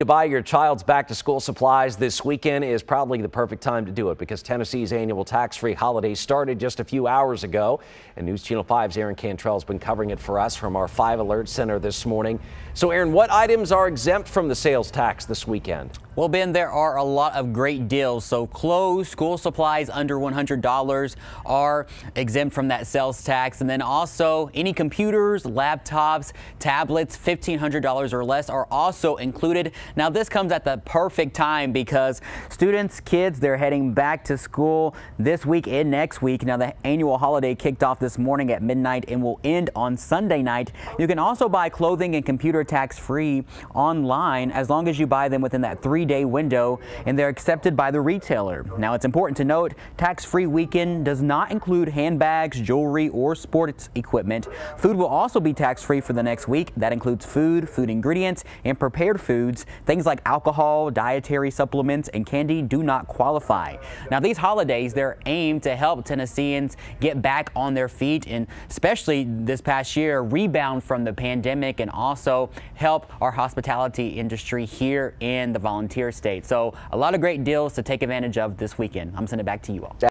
To buy your child's back to school supplies this weekend is probably the perfect time to do it because Tennessee's annual tax free holiday started just a few hours ago. And News Channel 5's Aaron Cantrell has been covering it for us from our 5 Alert Center this morning. So, Aaron, what items are exempt from the sales tax this weekend? Well, Ben, there are a lot of great deals. So clothes, school supplies under $100 are exempt from that sales tax. And then also any computers, laptops, tablets, $1,500 or less are also included. Now, this comes at the perfect time because students, kids, they're heading back to school this week and next week. Now, the annual holiday kicked off this morning at midnight and will end on Sunday night. You can also buy clothing and computer tax free online as long as you buy them within that three day window and they're accepted by the retailer. Now it's important to note tax-free weekend does not include handbags, jewelry, or sports equipment. Food will also be tax-free for the next week. That includes food, food ingredients, and prepared foods. Things like alcohol, dietary supplements, and candy do not qualify. Now these holidays, they're aimed to help Tennesseans get back on their feet and especially this past year rebound from the pandemic and also help our hospitality industry here in the volunteer state. So a lot of great deals to take advantage of this weekend. I'm sending it back to you all.